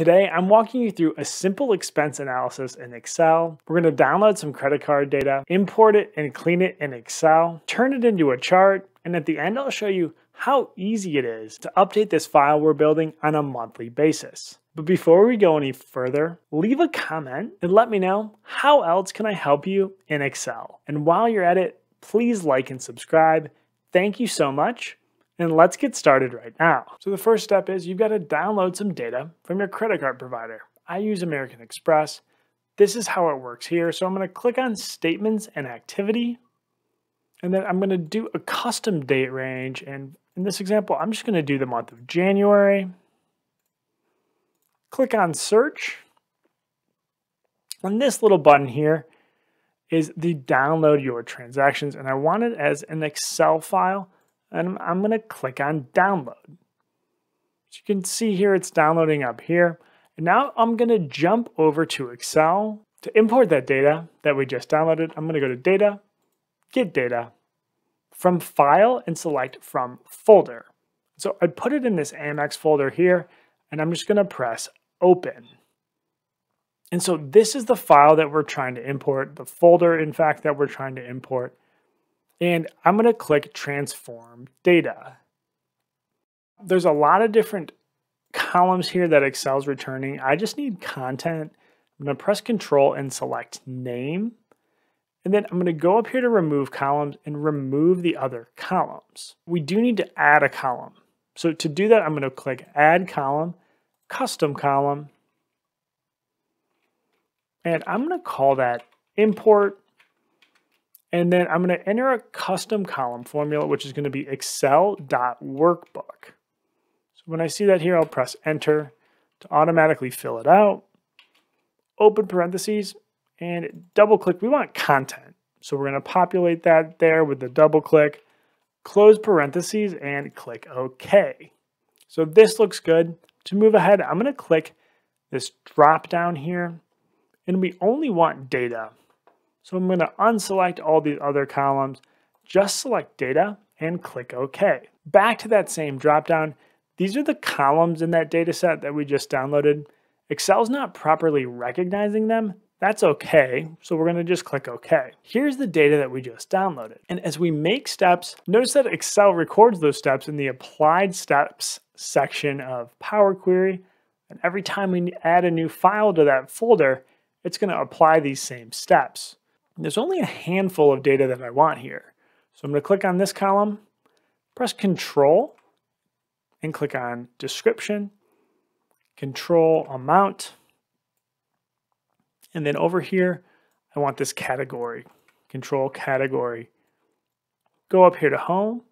Today, I'm walking you through a simple expense analysis in Excel. We're going to download some credit card data, import it and clean it in Excel, turn it into a chart, and at the end, I'll show you how easy it is to update this file we're building on a monthly basis. But before we go any further, leave a comment and let me know how else can I help you in Excel. And while you're at it, please like and subscribe. Thank you so much. And let's get started right now. So the first step is you've got to download some data from your credit card provider. I use American Express. This is how it works here. So I'm going to click on statements and activity. And then I'm going to do a custom date range. And in this example, I'm just going to do the month of January. Click on search. And this little button here is the download your transactions. And I want it as an Excel file. And I'm going to click on download. As you can see here it's downloading up here. And now I'm going to jump over to Excel to import that data that we just downloaded. I'm going to go to data, get data, from file and select from folder. So I put it in this Amex folder here, and I'm just gonna press open. And so this is the file that we're trying to import, the folder, in fact, that we're trying to import. And I'm gonna click transform data. There's a lot of different columns here that Excel's returning. I just need content. I'm gonna press control and select name. And then I'm going to go up here to remove columns and remove the other columns. We do need to add a column. So to do that, I'm going to click add column, custom column, and I'm going to call that import. And then I'm going to enter a custom column formula, which is going to be Excel.Workbook. So when I see that here, I'll press enter to automatically fill it out. Open parentheses, and double click, we want content. So we're gonna populate that there with the double click, close parentheses and click OK. So this looks good. To move ahead, I'm gonna click this drop down here and we only want data. So I'm gonna unselect all these other columns, just select data and click OK. Back to that same drop down, these are the columns in that data set that we just downloaded. Excel's not properly recognizing them, that's okay, so we're gonna just click OK. Here's the data that we just downloaded. And as we make steps, notice that Excel records those steps in the Applied Steps section of Power Query. And every time we add a new file to that folder, it's gonna apply these same steps. There's only a handful of data that I want here. So I'm gonna click on this column, press Control, and click on Description, Control Amount, and then over here, I want this category, control category. Go up here to home,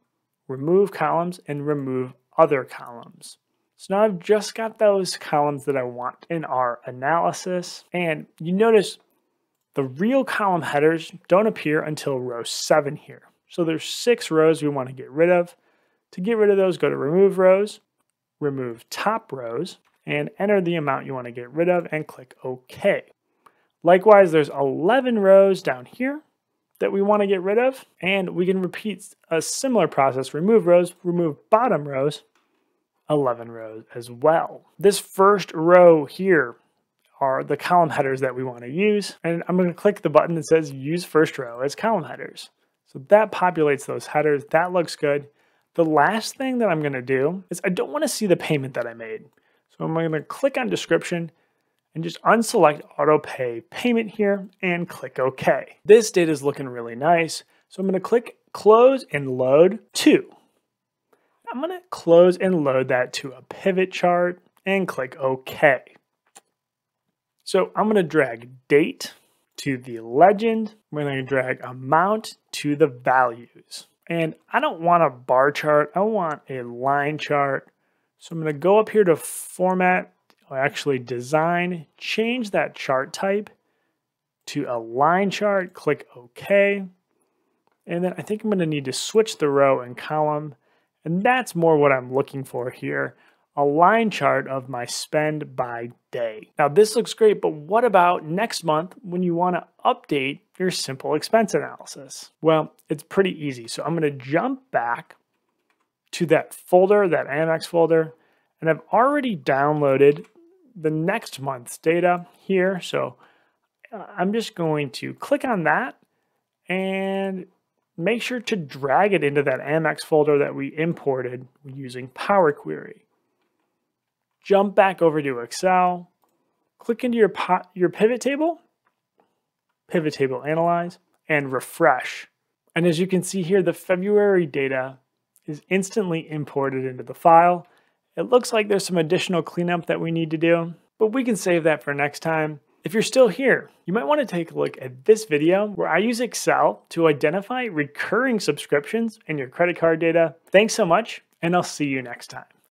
remove columns, and remove other columns. So now I've just got those columns that I want in our analysis. And you notice the real column headers don't appear until row seven here. So there's six rows we want to get rid of. To get rid of those, go to remove rows, remove top rows, and enter the amount you want to get rid of and click OK. Likewise, there's 11 rows down here that we want to get rid of, and we can repeat a similar process, remove rows, remove bottom rows, 11 rows as well. This first row here are the column headers that we want to use, and I'm going to click the button that says use first row as column headers. So that populates those headers, that looks good. The last thing that I'm going to do is I don't want to see the payment that I made. So I'm going to click on description and just unselect auto pay payment here and click OK. This data is looking really nice. So I'm going to click close and load to. I'm going to close and load that to a pivot chart and click OK. So I'm going to drag date to the legend. I'm going to drag amount to the values. And I don't want a bar chart. I want a line chart. So I'm going to go up here to format or actually design, change that chart type to a line chart, click OK. And then I think I'm going to need to switch the row and column. And that's more what I'm looking for here, a line chart of my spend by day. Now this looks great, but what about next month when you want to update your simple expense analysis? Well, it's pretty easy. So I'm going to jump back to that folder, that Amex folder, and I've already downloaded the next month's data here. So uh, I'm just going to click on that and make sure to drag it into that Amex folder that we imported using Power Query. Jump back over to Excel, click into your, your pivot table, pivot table analyze, and refresh. And as you can see here, the February data is instantly imported into the file. It looks like there's some additional cleanup that we need to do, but we can save that for next time. If you're still here, you might want to take a look at this video where I use Excel to identify recurring subscriptions in your credit card data. Thanks so much, and I'll see you next time.